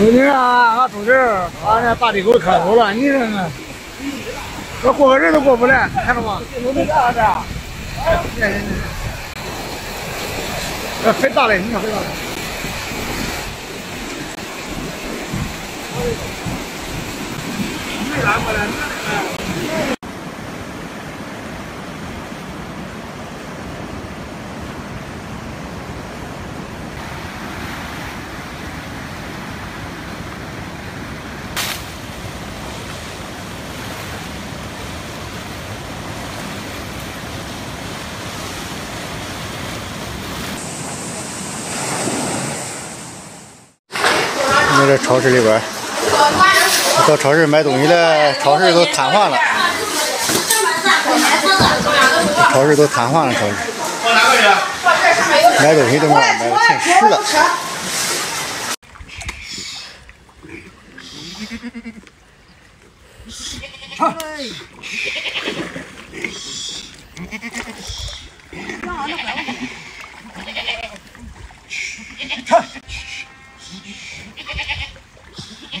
兄弟啊，俺同志，俺那大地狗开走了，你这呢？这过个人都过不来，看着吗？我们干啥？这很大嘞，你看很大嘞。没来过来，我们这超市里边，到超市买东西了，超市都瘫痪了，超市都瘫痪了，超市。买东西都没买的挺实的。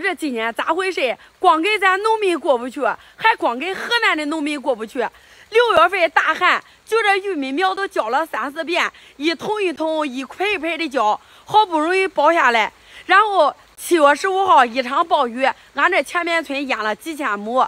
这今年咋回事？光给咱农民过不去，还光给河南的农民过不去。六月份大旱，就这玉米苗都浇了三四遍，一桶一桶、一捆一捆的浇，好不容易包下来。然后七月十五号一场暴雨，俺这前面村淹了几千亩。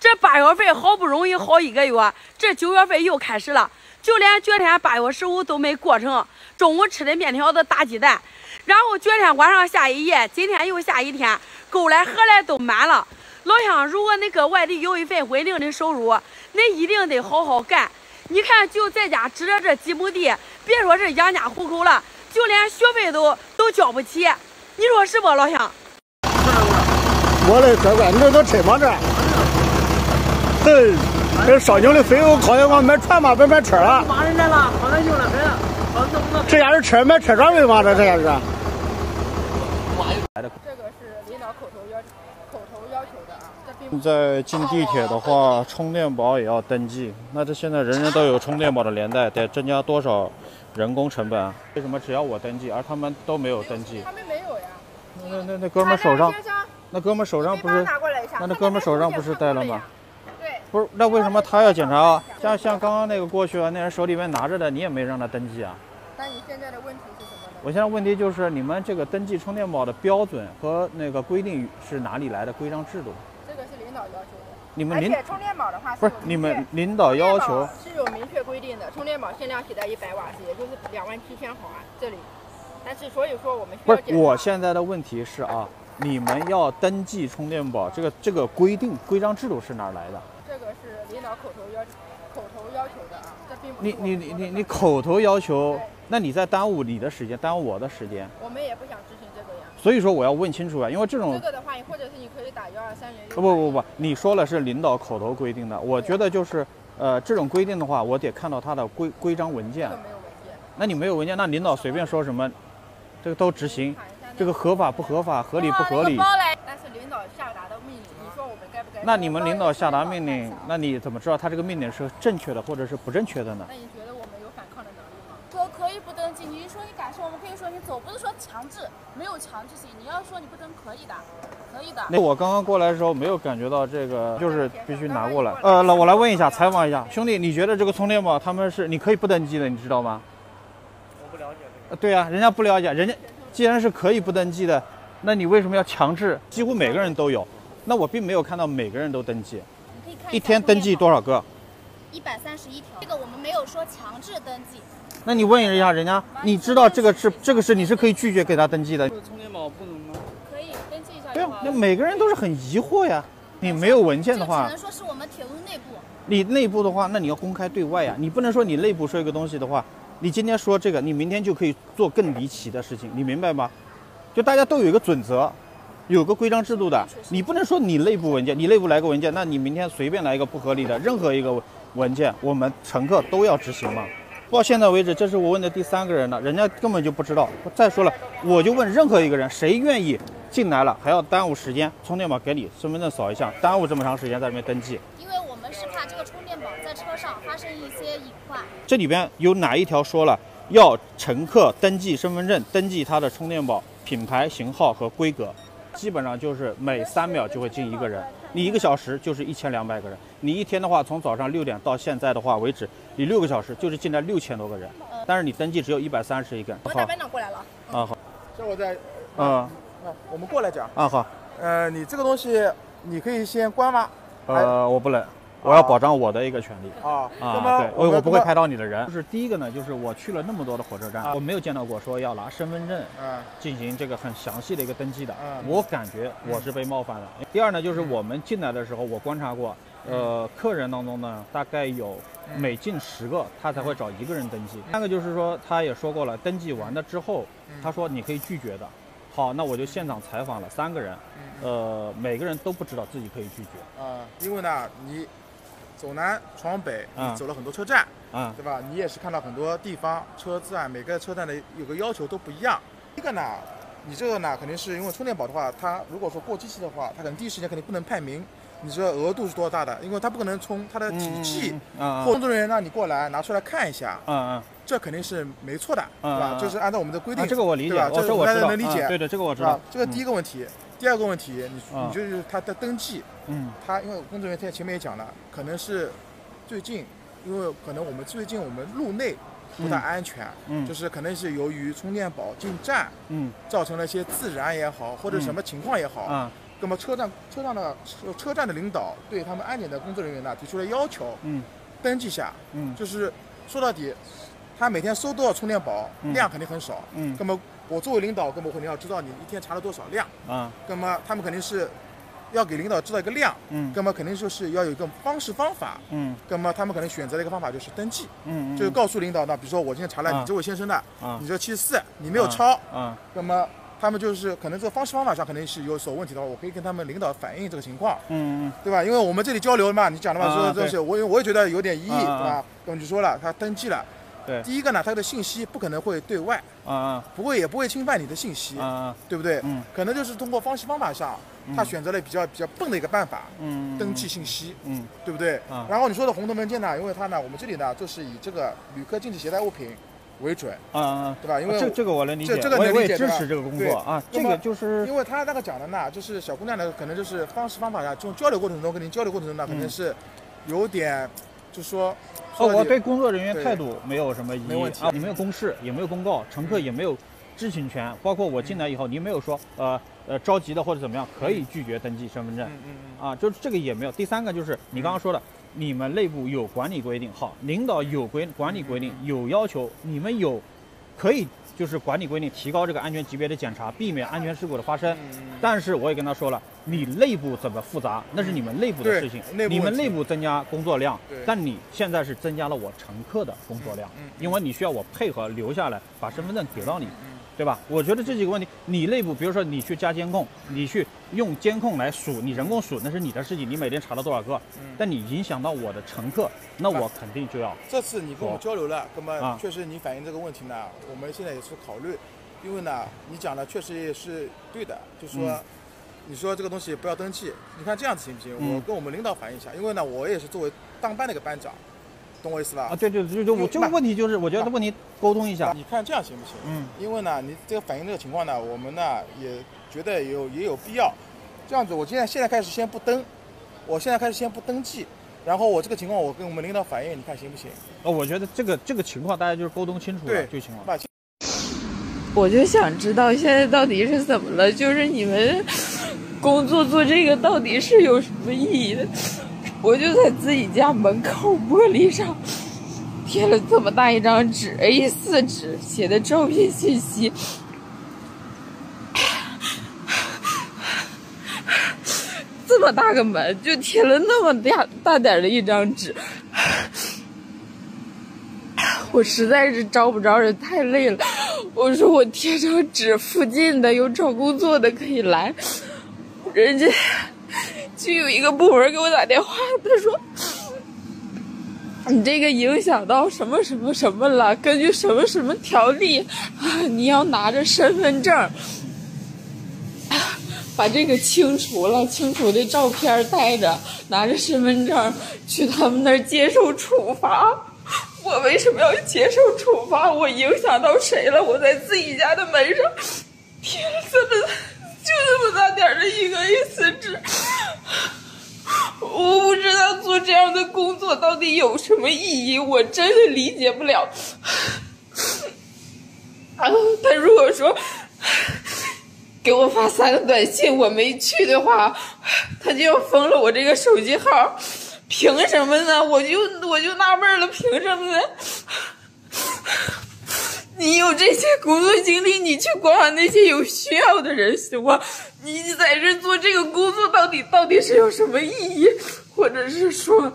这八月份好不容易好一个月，这九月份又开始了，就连昨天八月十五都没过成。中午吃的面条子、大鸡蛋，然后昨天晚上下一夜，今天又下一天，沟来河来都满了。老乡，如果你搁外地有一份稳定的收入，你一定得好好干。你看，就在家指着这几亩地，别说是养家糊口了，就连学费都都交不起。你说是不，老乡？我的乖乖，你这都车吗这？嘿，这上京的费用靠我买船吗？别买车了。来了，好了很。好？这家是车买车专门吗？这这家是？这个是领导口头要口头要求的啊，在进地铁的话，充电宝也要登记。那这现在人人都有充电宝的年代，得增加多少人工成本啊？为什么只要我登记，而他们都没有登记？他们没有呀。那那那哥们手上那哥们手上不是那那哥们手上不是带了吗？对，不是，那为什么他要检查啊？像像刚刚那个过去啊，那人手里面拿着的，你也没让他登记啊？那你现在的问题是什么呢？我现在问题就是你们这个登记充电宝的标准和那个规定是哪里来的规章制度？这个是领导要求的。你们领导充电宝的话不是你们领导要求是有明确规定的，充电宝限量携带一百瓦时，也就是两万七千毫安这里。但是所以说我们需不是要检查我现在的问题是啊，你们要登记充电宝，这个这个规定规章制度是哪来的？领导口头要口头要求的啊，这并不你是我们说的你你你你口头要求，那你在耽误你的时间，耽误我的时间，我们也不想执行这个呀。所以说我要问清楚啊，因为这种这个的话，或者是你可以打幺二三零六。不不不不，你说了是领导口头规定的，我觉得就是呃这种规定的话，我得看到他的规规章文件这个。没有文件。那你没有文件，那领导随便说什么，这个都执行，这个合法不合法，合理不合理领导下达的命令，你说我们该不该？那你们领导下达命令，那你怎么知道他这个命令是正确的或者是不正确的呢？那你觉得我们有反抗的能力吗？说可以不登记，你说你敢说，我们可以说你走，不是说强制，没有强制性。你要说你不登，可以的，可以的。那我刚刚过来的时候没有感觉到这个，就是必须拿过来。呃，那我来问一下，采访一下，兄弟，你觉得这个充电宝他们是你可以不登记的，你知道吗？我不了解这个对啊，人家不了解，人家既然是可以不登记的，那你为什么要强制？几乎每个人都有，那我并没有看到每个人都登记，你可以看一天登记多少个？一百三十一条，这个我们没有说强制登记。那你问一下人家，你知道这个是这个是你是可以拒绝给他登记的，充电宝不能吗？可以登记一下对啊就好，了。那每个人都是很疑惑呀。你没有文件的话只，能说是我们铁路内部。你内部的话，那你要公开对外呀。你不能说你内部说一个东西的话，你今天说这个，你明天就可以做更离奇的事情，你明白吗？就大家都有一个准则，有个规章制度的。你不能说你内部文件，你内部来个文件，那你明天随便来一个不合理的任何一个文件，我们乘客都要执行吗？到现在为止，这是我问的第三个人了，人家根本就不知道。再说了，我就问任何一个人，谁愿意进来了还要耽误时间？充电宝给你，身份证扫一下，耽误这么长时间在这边登记，因为我们是怕这个充电宝在车上发生一些隐患。这里边有哪一条说了要乘客登记身份证，登记他的充电宝品牌、型号和规格？基本上就是每三秒就会进一个人，你一个小时就是一千两百个人，你一天的话，从早上六点到现在的话为止，你六个小时就是进来六千多个人，但是你登记只有一百三十一个人。好我大班长过来了，啊好，这我在，啊啊，我们过来讲，啊好，呃，你这个东西你可以先关吗？呃我不能，我要保障我的一个权利。啊，那啊，对，我我不会拍到你的人。就是第一个呢，就是我去了那么多的火车站，我没有见到过说要拿身份证嗯进行这个很详细的一个登记的嗯。我感觉我是被冒犯了。第二呢，就是我们进来的时候，我观察过，呃，客人当中呢，大概有每进十个，他才会找一个人登记。三个就是说，他也说过了，登记完了之后，他说你可以拒绝的。好，那我就现场采访了三个人，呃，每个人都不知道自己可以拒绝。啊，因为呢，你走南闯北，走了很多车站，嗯，对吧？你也是看到很多地方车站，每个车站的有个要求都不一样。一个呢，你这个呢，肯定是因为充电宝的话，它如果说过机器的话，它可能第一时间肯定不能判明你这个额度是多大的，因为它不可能从它的体积，啊或工作人员让你过来拿出来看一下，嗯嗯。这肯定是没错的，嗯对吧？嗯这是按照我们的规定，啊，这个我理解？我这大这我能理解，嗯对的，这个我知道。？这个第一个问题，第二个问题，你嗯你就是他的登记，嗯。他因为工作人员在前面也讲了，可能是最近，因为可能我们最近我们路内不太安全，嗯。就是可能是由于充电宝进站嗯。造成了一些自燃也好，或者什么情况也好，啊。那么车站车站的车车站的领导对他们安检的工作人员呢提出了要求，嗯登记下，嗯。就是说到底，他每天收多少充电宝，嗯。量肯定很少，嗯。那么我作为领导，根本肯定要知道你一天查了多少量，啊。那么他们肯定是要给领导知道一个量，嗯。那么肯定就是要有一个方式方法，嗯。那么他们可能选择的一个方法就是登记，嗯，就是告诉领导呢，比如说我今天查了啊你这位先生的，啊你这七十四你没有超，啊。那么他们就是可能这个方式方法上肯定是有所问题的话，我可以跟他们领导反映这个情况，嗯嗯对吧？因为我们这里交流嘛，你讲的嘛，啊说这些，我也我也觉得有点异议，对吧？我们就说了，他登记了，对。第一个呢，他的信息不可能会对外，啊啊。不会也不会侵犯你的信息，啊对不对？嗯。可能就是通过方式方法上，他选择了比较比较笨的一个办法，嗯登记信息，嗯。对不对？啊。然后你说的红头文件呢，因为它呢，我们这里呢就是以这个旅客禁止携带物品为准，啊啊，对吧？因为这这个我能理解，这这个我也支持这个工作啊，这个就是。因为他那个讲的呢，就是小姑娘呢，可能就是方式方法呀，这种交流过程中跟您交流过程中呢，可能是有点，就说，哦，我对工作人员态度没有什么疑义啊，你没有公示，也没有公告，乘客也没有知情权，包括我进来以后，您没有说呃呃着急的或者怎么样可以拒绝登记身份证嗯嗯嗯。啊，就是这个也没有。第三个就是你刚刚说的，你们内部有管理规定，好，领导有规管理规定，有要求，你们有可以就是管理规定提高这个安全级别的检查，避免安全事故的发生。嗯但是我也跟他说了，你内部怎么复杂，那是你们内部的事情，你们内部增加工作量，但你现在是增加了我乘客的工作量因为你需要我配合留下来，把身份证给到你，嗯对吧？我觉得这几个问题，你内部比如说你去加监控，你去用监控来数，你人工数那是你的事情，你每天查了多少个，嗯但你影响到我的乘客，那我肯定就要这次你跟我们交流了，那么啊确实你反映这个问题呢，我们现在也是考虑，因为呢，你讲的确实也是对的，就说。嗯你说这个东西不要登记，你看这样子行不行？嗯我跟我们领导反映一下，因为呢，我也是作为当班的一个班长，懂我意思吧？啊，对对就，就我这个问题就是，我觉得问题沟通一下，你看这样行不行？嗯因为呢，你这个反映这个情况呢，我们呢也觉得有也有必要。这样子，我现在现在开始先不登，我现在开始先不登记，然后我这个情况我跟我们领导反映，你看行不行？呃，我觉得这个这个情况大家就是沟通清楚了对就行了。我就想知道现在到底是怎么了，就是你们工作做这个到底是有什么意义的？我就在自己家门口玻璃上贴了这么大一张纸 A4 纸，写的招聘信息。这么大个门，就贴了那么大大点的一张纸，我实在是招不着人，太累了。我说我贴张纸，附近的有找工作的可以来。人家就有一个部门给我打电话，他说你这个影响到什么什么什么了？根据什么什么条例啊？你要拿着身份证。把这个清除了，清除的照片带着，拿着身份证去他们那儿接受处罚。我为什么要接受处罚？我影响到谁了？我在自己家的门上贴了这么就这么大点的一个 A4 纸，我不知道做这样的工作到底有什么意义，我真的理解不了。啊，他如果说。给我发三个短信，我没去的话，他就要封了我这个手机号。凭什么呢？我就我就纳闷了，凭什么呢？你有这些工作经历，你去管管那些有需要的人行吗？你在这做这个工作，到底到底是有什么意义？或者是说？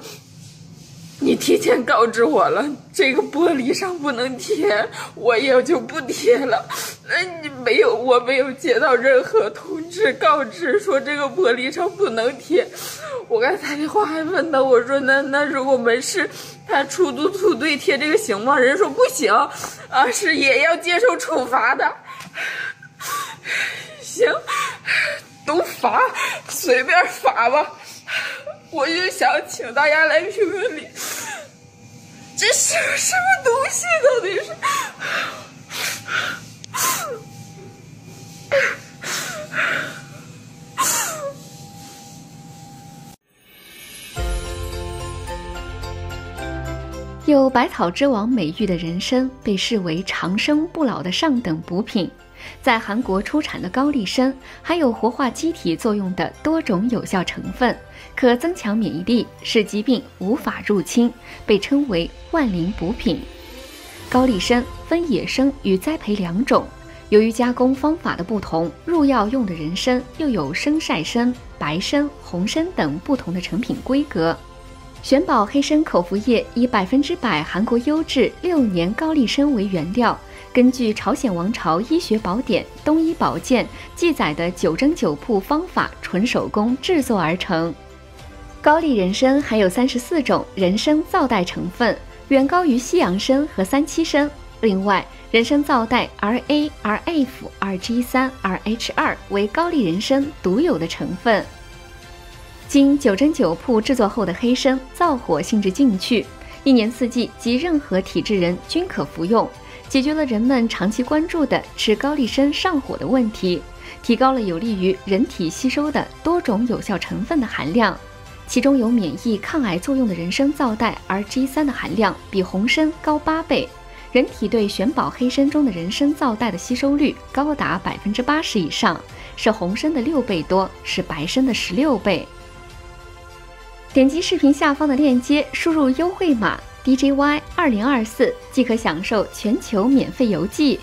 你提前告知我了，这个玻璃上不能贴，我也就不贴了。那你没有，我没有接到任何通知告知说这个玻璃上不能贴。我刚才打电话还问他，我说那那如果没事他出租组队贴这个行吗？人说不行，啊是也要接受处罚的。行，都罚，随便罚吧。我就想请大家来评评理，这是什么东西？到底是？有“百草之王”美誉的人参，被视为长生不老的上等补品。在韩国出产的高丽参，含有活化机体作用的多种有效成分。可增强免疫力，使疾病无法入侵，被称为万灵补品。高丽参分野生与栽培两种，由于加工方法的不同，入药用的人参又有生晒参、白参、红参等不同的成品规格。玄宝黑参口服液以百分之百韩国优质六年高丽参为原料，根据朝鲜王朝医学宝典《东医宝鉴》记载的九蒸九铺方法，纯手工制作而成。高丽人参含有三十四种人参皂苷成分，远高于西洋参和三七参。另外，人参皂苷 RA、RF、RG3、RH2 为高丽人参独有的成分。经九蒸九铺制作后的黑参，燥火性质进去，一年四季及任何体质人均可服用，解决了人们长期关注的吃高丽参上火的问题，提高了有利于人体吸收的多种有效成分的含量。其中有免疫抗癌作用的人参皂苷 RG3 的含量比红参高八倍，人体对玄宝黑参中的人参皂苷的吸收率高达百分之八十以上，是红参的六倍多，是白参的十六倍。点击视频下方的链接，输入优惠码 DJY 二零二四即可享受全球免费邮寄。